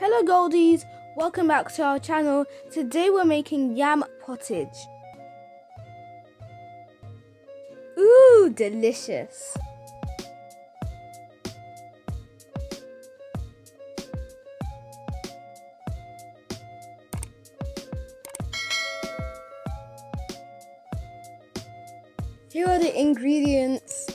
Hello Goldies, welcome back to our channel. Today we're making yam pottage. Ooh, delicious. Here are the ingredients.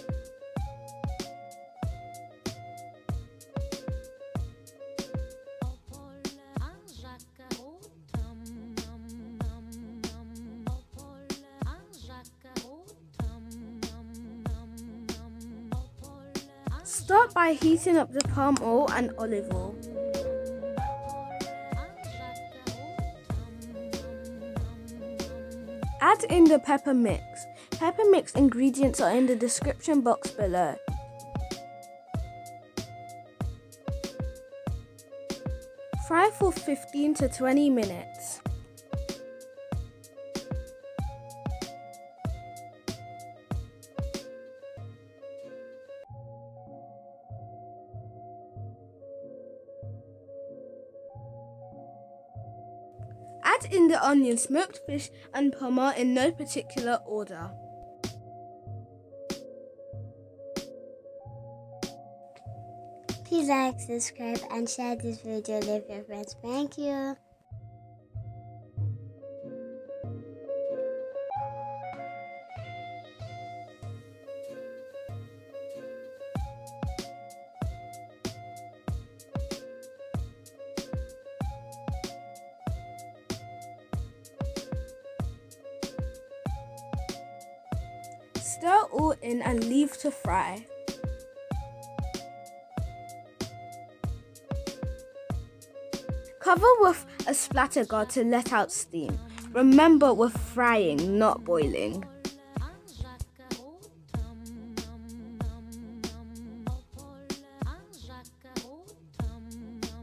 Start by heating up the palm oil and olive oil. Add in the pepper mix. Pepper mix ingredients are in the description box below. Fry for 15 to 20 minutes. Add in the onion, smoked fish and ponmo in no particular order. Please like, subscribe and share this video with your friends. Thank you. Stir all in and leave to fry. Cover with a splatter guard to let out steam. Remember, we're frying, not boiling.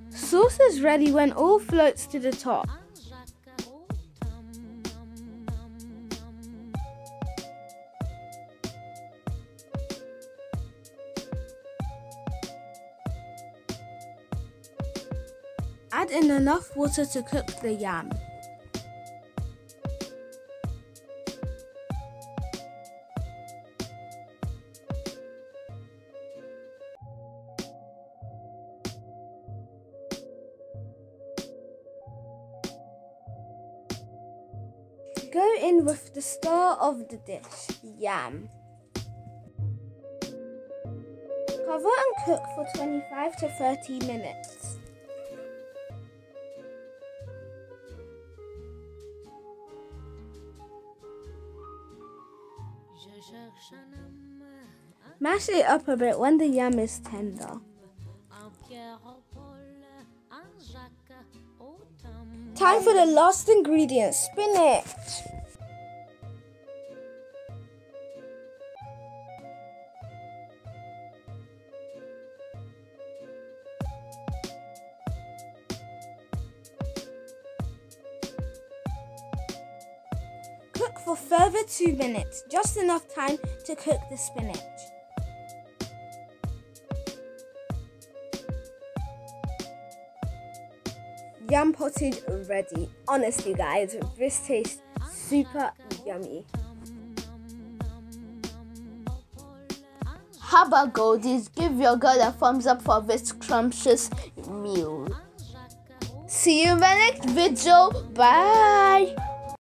Sauce is ready when all floats to the top. Add in enough water to cook the yam. Go in with the star of the dish, yam. Cover and cook for 25 to 30 minutes. Mash it up a bit when the yam is tender. Time for the last ingredient, spinach. For further 2 minutes, just enough time to cook the spinach. Yam pottage ready. Honestly guys, this tastes super yummy. How about goldies? Give your girl a thumbs up for this scrumptious meal. See you in my next video. Bye.